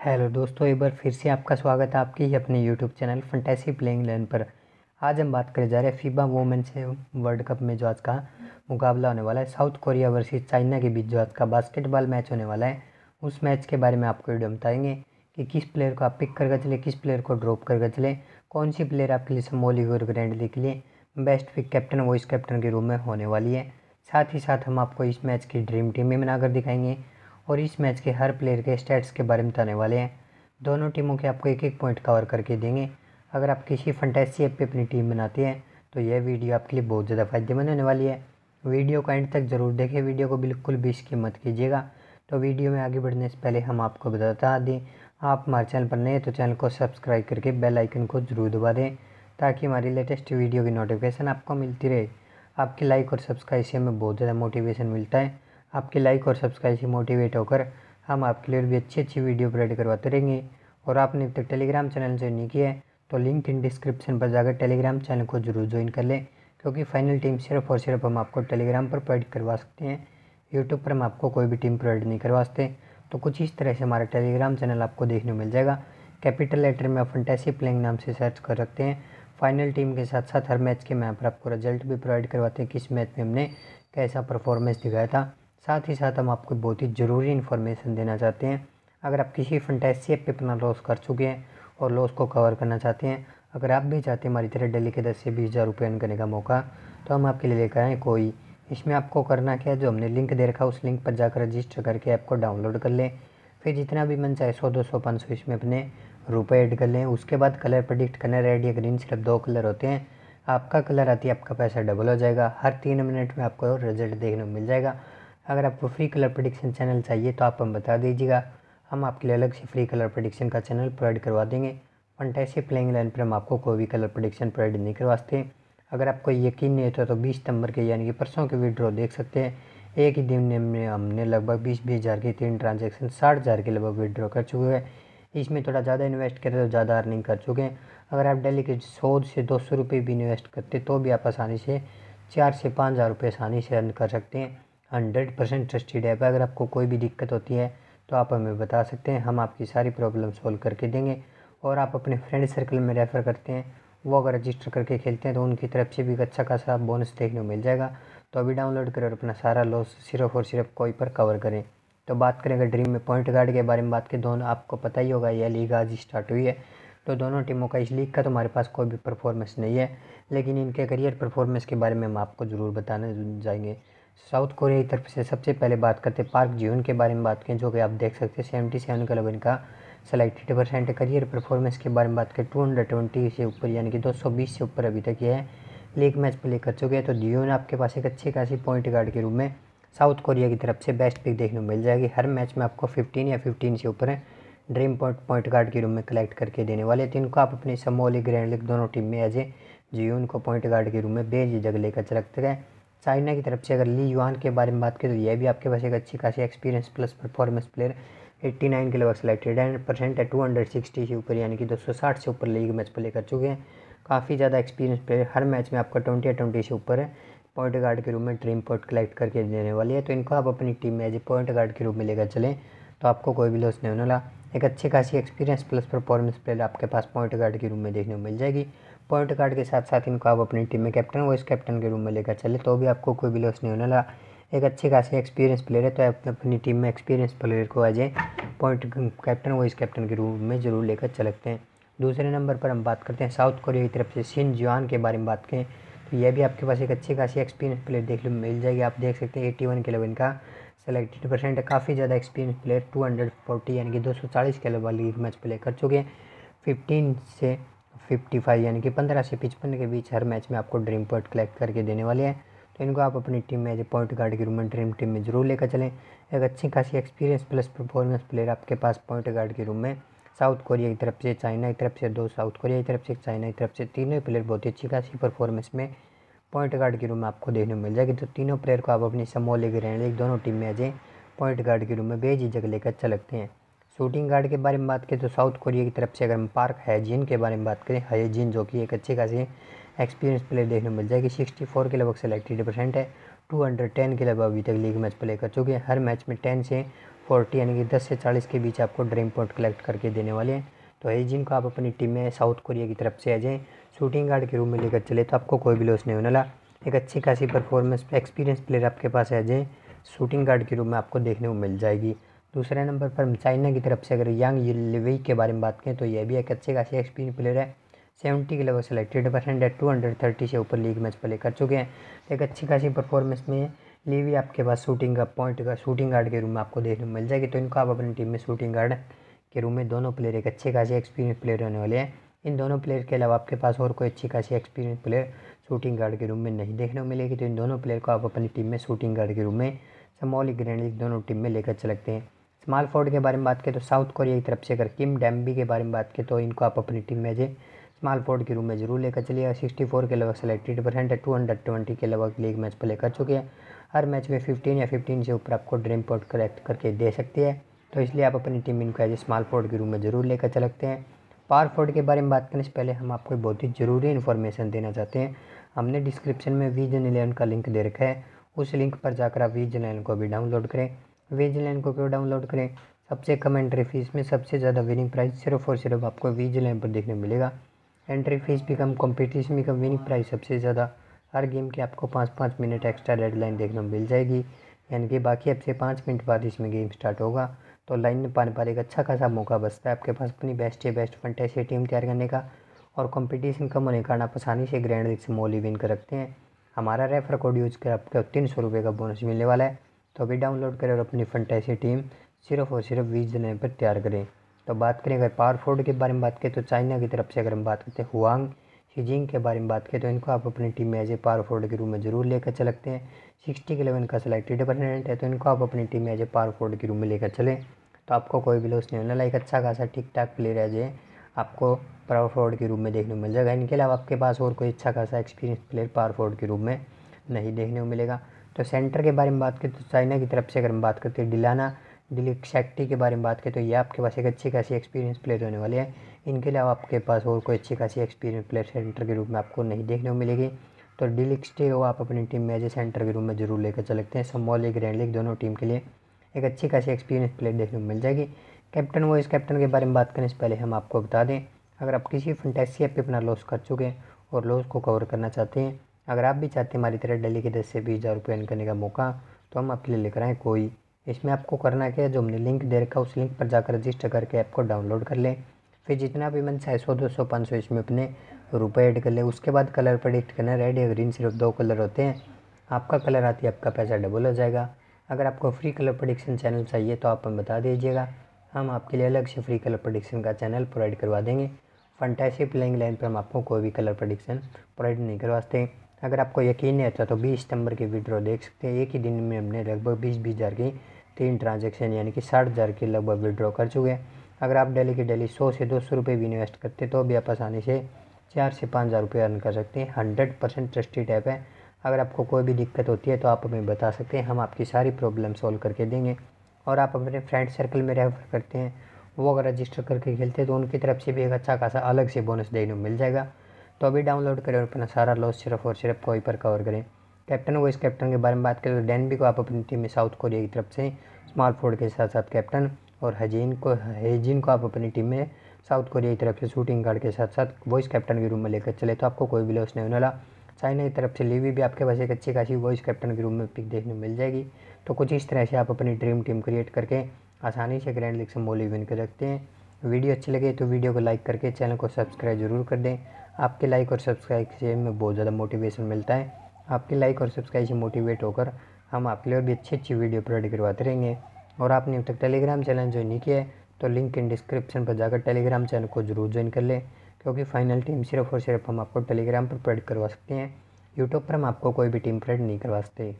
Hello दोस्तों, एक बार फिर से आपका स्वागत है आपके ही अपने YouTube channel fantasy playing learn पर। आज हम बात करने जा रहे हैं फीबा वोमेंस वर्ल्ड कप में जो आज का मुकाबला होने वाला है। साउथ कोरिया वर्सेस चाइना के बीच जो आज का बास्केटबॉल मैच होने वाला है, उस मैच के बारे में आपको वीडियो बताएँगे कि किस प्लेयर को आप पिक करके चले, किस प्लेयर को ड्रॉप करके चले, कौन सी प्लेयर आपके लिए समोलिक और ग्रैंड लीग के लिए best pick captain vice captain के रूप में होने वाली है। साथ ही साथ हम आपको इस मैच की ड्रीम टीम भी बनाकर दिखाएँगे। और इस मैच के हर प्लेयर के स्टैट्स के बारे में बताने वाले हैं। दोनों टीमों के आपको एक एक पॉइंट कवर करके देंगे। अगर आप किसी फंटेसी ऐप पे अपनी टीम बनाते हैं तो यह वीडियो आपके लिए बहुत ज़्यादा फ़ायदेमंद होने वाली है। वीडियो को एंड तक ज़रूर देखें। वीडियो को बिल्कुल भी इसकी मत कीजिएगा। तो वीडियो में आगे बढ़ने से पहले हम आपको बता दें, आप हमारे चैनल पर नए तो चैनल को सब्सक्राइब करके बेल आइकन को ज़रूर दबा दें, ताकि हमारी लेटेस्ट वीडियो की नोटिफिकेशन आपको मिलती रहे। आपकी लाइक और सब्सक्राइब से हमें बहुत ज़्यादा मोटिवेशन मिलता है। आपके लाइक और सब्सक्राइब से मोटिवेट होकर हम आपके लिए भी अच्छी अच्छी वीडियो प्रोवाइड करवाते रहेंगे। और आपने अब तक टेलीग्राम चैनल ज्वाइन नहीं किया है तो लिंक इन डिस्क्रिप्शन पर जाकर टेलीग्राम चैनल को ज़रूर ज्वाइन कर लें, क्योंकि फाइनल टीम सिर्फ़ और सिर्फ़ हम आपको टेलीग्राम पर प्रोवाइड करवा सकते हैं। यूट्यूब पर हम आपको कोई भी टीम प्रोवाइड नहीं करवा सकते। तो कुछ इस तरह से हमारा टेलीग्राम चैनल आपको देखने मिल जाएगा। कैपिटल लेटर में आप फंटेसी प्लेइंग नाम से सर्च कर रखते हैं। फाइनल टीम के साथ साथ हर मैच के मैं पर आपको रिज़ल्ट भी प्रोवाइड करवाते हैं, किस मैच में हमने कैसा परफॉर्मेंस दिखाया था। साथ ही साथ हम आपको बहुत ही ज़रूरी इन्फॉर्मेशन देना चाहते हैं। अगर आप किसी फंटेसी ऐप पे अपना लॉस कर चुके हैं और लॉस को कवर करना चाहते हैं, अगर आप भी चाहते हैं हमारी तरह डेली के दस से बीस हज़ार रुपये करने का मौका तो हम आपके लिए लेकर आएँ कोई। इसमें आपको करना क्या है? जो हमने लिंक दे रखा उस लिंक पर जाकर रजिस्टर करके ऐप को डाउनलोड कर लें। फिर जितना भी मन चाहे सौ, दो सौ, पाँच सौ इसमें अपने रुपये ऐड कर लें। उसके बाद कलर प्रडिक्ट करना रेड या ग्रीन सिर्फ़ दो कलर होते हैं। आपका कलर आती है, आपका पैसा डबल हो जाएगा। हर तीन मिनट में आपको रिज़ल्ट देखने को मिल जाएगा। अगर आपको फ्री कलर प्रडिक्शन चैनल चाहिए तो आप हम बता दीजिएगा। हम आपके लिए अलग से फ्री कलर प्रडिक्शन का चैनल प्रोवाइड करवा देंगे। फंटेसी प्लेइंग लाइन पर हम आपको कोई भी कलर प्रडिक्शन प्रोवाइड नहीं करवाते अगर आपको यकीन नहीं होता तो बीस सितंबर के, यानी कि परसों के विड्रॉ देख सकते हैं। एक ही दिन में हमने लगभग बीस बीस हज़ार के तीन ट्रांजेक्शन साठ हज़ार के लगभग विड्रॉ कर चुके हैं। इसमें थोड़ा ज़्यादा इन्वेस्ट करें तो ज़्यादा अर्निंग कर चुके हैं। अगर आप डेली के सौ से दो सौ रुपये भी इन्वेस्ट करते तो भी आप आसानी से चार से पाँच हज़ार रुपये आसानी से अर्न कर सकते हैं। हंड्रेड परसेंट ट्रस्टेड ऐप है। अगर आपको कोई भी दिक्कत होती है तो आप हमें बता सकते हैं। हम आपकी सारी प्रॉब्लम सॉल्व करके देंगे और आप अपने फ्रेंड सर्कल में रेफ़र करते हैं। वो अगर रजिस्टर करके खेलते हैं तो उनकी तरफ़ से भी अच्छा खासा बोनस देखने को मिल जाएगा। तो अभी डाउनलोड करें और अपना सारा लॉस सिर्फ़ और सिर्फ़ कोई पर कवर करें। तो बात करें अगर ड्रीम में पॉइंट गार्ड के बारे में बात करें, दोनों आपको पता ही होगा यह लीग आज स्टार्ट हुई है। तो दोनों टीमों का इस लीग का तो हमारे पास कोई भी परफॉर्मेंस नहीं है। लेकिन इनके करियर परफॉर्मेंस के बारे में हम आपको ज़रूर बताने जाएँगे। साउथ कोरिया की तरफ़ से सबसे पहले बात करते हैं पार्क जीवन के बारे में बात करें, जो कि आप देख सकते हैं सेवेंटी सेवन का लेवल का सेलेक्टेड परसेंट करियर परफॉर्मेंस के बारे में बात करें टू हंड्रेड ट्वेंटी से ऊपर, यानी कि दो सौ बीस से ऊपर अभी तक ये है। लीग मैच प्ले कर चुके हैं तो जियो आपके पास एक अच्छी खासी पॉइंट गार्ड के रूप में साउथ कोरिया की तरफ़ से बेस्ट पिक देखने को मिल जाएगी। हर मैच में आपको फिफ्टीन या फिफ्टीन से ऊपर ड्रीम पॉइंट पॉइंट गार्ड के रूप में कलेक्ट करके देने वाले तो इनको आप अपनी समोली ग्रैंड लीग दोनों टीम में एज ए जियो को पॉइंट गार्ड के रूप में बेझिझक लेकर चलते गए चाइना की तरफ़ से अगर ली युआन के बारे में बात करें तो यह भी आपके पास एक अच्छी खासी एक्सपीरियंस प्लस परफॉर्मेंस प्लेयर 89 के लगभग सिलेक्टेड है परसेंट है 260 से ऊपर, यानी कि 260 से ऊपर लीग मैच प्ले कर चुके हैं। काफ़ी ज़्यादा एक्सपीरियंस प्लेयर हर मैच में आपका ट्वेंटी या ट्वेंटी से ऊपर है। पॉइंट गार्ड के रूप में ड्रीम पॉइंट कलेक्ट करके देने वाली है। तो इनको आप अपनी टीम में एज ए पॉइंट गार्ड के रूप में लेकर चलें तो आपको कोई भी लॉस नहीं होने वाला। एक अच्छी खासी एक्सपीरियंस प्लस परफॉर्मेंस प्लेयर आपके पास पॉइंट गार्ड के रूप में देखने को मिल जाएगी। पॉइंट कार्ड के साथ साथ इनको आप अपनी टीम में कैप्टन, वाइस कैप्टन के रूप में लेकर चले तो भी आपको कोई भी लॉस नहीं होने लगा एक अच्छे खासी एक्सपीरियंस प्लेयर है तो आप अपनी टीम में एक्सपीरियंस प्लेयर को as a point captain vice captain के रूप में ज़रूर लेकर चलते हैं। दूसरे नंबर पर हम बात करते हैं, साउथ कोरिया की तरफ़ से सिन जुआन के बारे में बात करें तो यह भी आपके पास एक अच्छी खासी एक्सपीरियंस प्लेयर देखने मिल जाएगी। आप देख सकते हैं एट्टी वन के लेवल का सेलेक्टेड परसेंट काफ़ी ज़्यादा experience player two hundred forty यानी कि दो सौ चालीस के लेवल मैच प्ले कर चुके हैं। फिफ्टीन से फिफ्टी फाइव यानी कि पंद्रह से पचपन के बीच हर मैच में आपको ड्रीम पॉइंट कलेक्ट करके देने वाले हैं। तो इनको आप अपनी टीम में एज ए पॉइंट गार्ड के रूप में ड्रीम टीम में ज़रूर लेकर चलें। एक अच्छी खासी एक्सपीरियंस प्लस परफॉर्मेंस प्लेयर आपके पास पॉइंट गार्ड के रूम में। साउथ कोरिया की तरफ़ से चाइना की तरफ़ से, दो साउथ कोरिया की तरफ़ से चाइना की तरफ़ से, तीनों प्लेयर बहुत ही अच्छी खासी परफॉर्मेंस में पॉइंट गार्ड के रूम में आपको देखने को मिल जाएगी। तो तीनों प्लेयर को आप अपनी समोल लीग रहने दोनों टीम में एज ए पॉइंट गार्ड के रूम में बेझिझक लेकर चलते हैं। शूटिंग गार्ड के बारे में बात करें तो साउथ कोरिया की तरफ़ से अगर हम पार्क हैजिन के बारे में बात करें हैजिन जो कि एक अच्छी खासी एक्सपीरियंस प्लेयर देखने को मिल जाएगी। सिक्सटी फोर के लगभग सेलेक्टेड परसेंट है टू हंड्रेड टेन के लगभग अभी तक लीग मैच प्ले कर चुके हैं। हर मैच में टेन से फोर्टी यानी कि दस से चालीस के बीच आपको ड्रीम पॉइंट कलेक्ट करके देने वाले हैं। तो है जिनको आप अपनी टीम में साउथ कोरिया की तरफ़ से आ जाएँ। शूटिंग गार्ड के रूम में लेकर चले तो आपको कोई भी लॉस नहीं होने वाला। एक अच्छी खासी परफॉर्मेंस एक्सपीरियंस प्लेयर आपके पास आ जाए। शूटिंग गार्ड के रूप में आपको देखने को मिल जाएगी। दूसरे नंबर पर हम चाइना की तरफ़ से अगर यंग लिवेई के बारे में बात करें तो यह भी एक अच्छे खासी एक्सपीरियंस प्लेयर है। सेवेंटी के लेवल सेलेक्टेड परसेंट है टू हंड्रेड थर्टी से ऊपर लीग मैच प्ले कर चुके हैं। एक अच्छी खासी परफॉर्मेंस में लीवी आपके पास शूटिंग का पॉइंट का शूटिंग गार्ड के रूम में आपको देखने को मिल जाएगी। तो इनको आप अपनी टीम में शूटिंग गार्ड के रूम में दोनों प्लेयर एक अच्छे खासी एक्सपीरियंस प्लेयर होने वाले हैं। इन दोनों प्लेयर के अलावा आपके पास और कोई अच्छी खासी एक्सपीरियंस प्लेयर शूटिंग गार्ड के रूम में नहीं देखने को मिलेगी। तो इन दोनों प्लेयर को आप अपनी टीम में शूटिंग गार्ड के रूम में स्मॉल ग्रैंड लीग दोनों टीम में लेकर चलते हैं। स्मॉल फोर्ड के बारे में बात करें तो साउथ कोरिया की तरफ़ से अगर किम डैम्बी के बारे में बात करें तो इनको आप अपनी टीम में जे स्मॉल फोर्ड के रूम में ज़रूर लेकर चलिए। सिक्सटी फोर के लगभग सेलेक्टेड परसेंट है। टू हंड्रेड ट्वेंटी के लगभग लीग मैच प्ले कर चुके हैं। हर मैच में फिफ्टीन या फिफ्टीन से ऊपर आपको ड्रीम पॉट कलेक्ट करके दे सकती है। तो इसलिए आप अपनी टीम इनको एज स्मॉल फोर्ड के रूम में ज़रूर लेकर चलते हैं। पावर फोर्ड के बारे में बात करने से पहले हम आपको बहुत ही ज़रूरी इन्फॉर्मेशन देना चाहते हैं। हमने डिस्क्रिप्शन में वीजन इलेवन का लिंक दे रखा है। उस लिंक पर जाकर आप वीजन इलेवन को भी डाउनलोड करें। वीजन इलेवन को क्यों डाउनलोड करें? सबसे कम एंट्री फ़ीस में सबसे ज़्यादा विनिंग प्राइस सिर्फ़ और सिर्फ़ आपको वीज इलेवन पर देखने मिलेगा। एंट्री फ़ीस भी कम कॉम्पिटिशन भी कम विनिंग प्राइस सबसे ज़्यादा। हर गेम की आपको पाँच पाँच मिनट एक्स्ट्रा डेडलाइन देखने को मिल जाएगी। यानी कि बाकी अब से पाँच मिनट बाद इसमें गेम स्टार्ट होगा। तो लाइन में पाने पर एक अच्छा खासा मौका बचता है आपके पास अपनी बेस्ट से बेस्ट फंटेसी टीम तैयार करने का। और कंपटीशन कम होने के कारण आप आसानी से ग्रैंड लीग से मोली विन कर रखते हैं। हमारा रेफर कोड यूज़ कर आपको तीन सौ रुपये का बोनस मिलने वाला है। तो अभी डाउनलोड करें और अपनी फंटेसी टीम सिर्फ़ और सिर्फ़ बीस दिन पर तैयार करें। तो बात करें अगर पावर फोर्ड के बारे में बात करें तो चाइना की तरफ़ से अगर हम बात करते हैं हुआंग शीजिंग के बारे में बात करें तो इनको आप अपनी टीम में एज ए पावर फोर्ड के रूम में ज़रूर लेकर चलते हैं। सिक्सटी के लेवन का सिलेक्टेड परमानेंट है तो इनको आप अपनी टीम में एज ए पावर फोर्ड के रूम में लेकर चलें। तो आपको कोई भी लॉस नहीं होना। लाइक अच्छा खासा ठीक ठाक प्लेयर है जे आपको पावर फोर्ड के रूम में देखने को मिल जाएगा। इनके अलावा आपके पास और कोई अच्छा खासा एक्सपीरियंस प्लेयर पावर फोर्ड के रूम में नहीं देखने को मिलेगा। तो सेंटर के बारे में बात करें तो चाइना की तरफ़ से अगर हम बात करते हैं, डिलाना, दिलीप शेट्टी के बारे में बात करें तो ये आपके पास एक अच्छी खासी एक्सपीरियंस प्लेयर होने वाले हैं। इनके अलावा आपके पास और कोई अच्छी खासी एक्सपीरियंस प्लेयर सेंटर के रूप में आपको नहीं देखने को मिलेगी। तो डिलिक्सटे हो आप अपनी टीम में एज ए सेंटर के रूप में ज़रूर लेकर चल सकते हैं। स्मॉल लीग ग्रैंड लीग दोनों टीम के लिए एक अच्छी खासी एक्सपीरियंस प्लेयर देखने को मिल जाएगी। कैप्टन वो इस कैप्टन के बारे में बात करने से पहले हम आपको बता दें, अगर आप किसी फंटेसी ऐप पे अपना लॉस कर चुके हैं और लॉस को कवर करना चाहते हैं अगर आप भी चाहते हैं हमारी तरह डेली के दस से बीस हज़ार रुपये करने का मौका तो हम आपके लिए लेकर आएँ कोई। इसमें आपको करना क्या है, जो हमने लिंक दे रखा है, उस लिंक पर जाकर रजिस्टर करके ऐप को डाउनलोड कर लें। फिर जितना भी मन चाहे सौ, दो सौ, पाँच सौ इसमें अपने रुपए ऐड कर ले। उसके बाद कलर प्रडिक्ट करना रेड या ग्रीन सिर्फ़ दो कलर होते हैं। आपका कलर आती है, आपका पैसा डबल हो जाएगा। अगर आपको फ्री कलर प्रडिक्शन चैनल चाहिए तो आप हमें बता दीजिएगा। हम आपके लिए अलग से फ्री कलर प्रडिक्शन का चैनल प्रोवाइड करवा देंगे। फंटेसी प्लेइंग लाइन पर हम आपको कोई भी कलर प्रडिक्शन प्रोवाइड नहीं करवाते अगर आपको यकीन नहीं आता तो बीस सितंबर की वीडियो देख सकते हैं। एक ही दिन में हमने लगभग बीस बीस हज़ार की तीन ट्रांजेक्शन यानी कि साठ हज़ार के लगभग विड्रॉ कर चुके हैं। अगर आप डेली के डेली सौ से दो सौ रुपये भी इन्वेस्ट करते तो भी आप आसानी से चार से पाँच हज़ार रुपये अर्न कर सकते हैं। हंड्रेड परसेंट ट्रस्टेड ऐप है। अगर आपको कोई भी दिक्कत होती है तो आप हमें बता सकते हैं। हम आपकी सारी प्रॉब्लम सॉल्व करके देंगे और आप अपने फ्रेंड सर्कल में रेफर करते हैं। वो अगर रजिस्टर करके खेलते हैं तो उनकी तरफ़ से भी एक अच्छा खासा अलग से बोनस देखने को मिल जाएगा। तो अभी डाउनलोड करें और अपना सारा लॉस सिर्फ़ और सिर्फ़ कोई पर कवर करें। कैप्टन वो इस कैप्टन के बारे में बात करें तो डैन भी को आप अपनी टीम में साउथ कोरिया की तरफ़ से स्मॉल फोर्ड के साथ साथ कैप्टन और हजीन को हेजिन को आप अपनी टीम में साउथ कोरिया की तरफ़ से शूटिंग गार्ड के साथ साथ वॉइस कैप्टन के रूम में लेकर चले तो आपको कोई भी लॉस नहीं होने वाला। चाइना की तरफ़ से लीवी भी आपके पास एक अच्छी खासी वॉइस कैप्टन के रूम में पिक देखने मिल जाएगी। तो कुछ इस तरह से आप अपनी ड्रीम टीम क्रिएट करके आसानी से ग्रैंड लीग से मोली विन कर सकते हैं। वीडियो अच्छी लगे तो वीडियो को लाइक करके चैनल को सब्सक्राइब ज़रूर कर दें। आपके लाइक और सब्सक्राइब से हमें बहुत ज़्यादा मोटिवेशन मिलता है। आपके लाइक और सब्सक्राइब से मोटिवेट होकर हम आपके लिए और भी अच्छी अच्छी वीडियो अपलोड करवाते रहेंगे। और आपने अब तक टेलीग्राम चैनल ज्वाइन नहीं किया है तो लिंक इन डिस्क्रिप्शन पर जाकर टेलीग्राम चैनल को ज़रूर ज्वाइन कर लें, क्योंकि फाइनल टीम सिर्फ़ और सिर्फ़ हम आपको टेलीग्राम पर प्रोडक्ट करवा सकते हैं। यूट्यूब पर हम आपको कोई भी टीम प्रोडक्ट नहीं करवा सकते।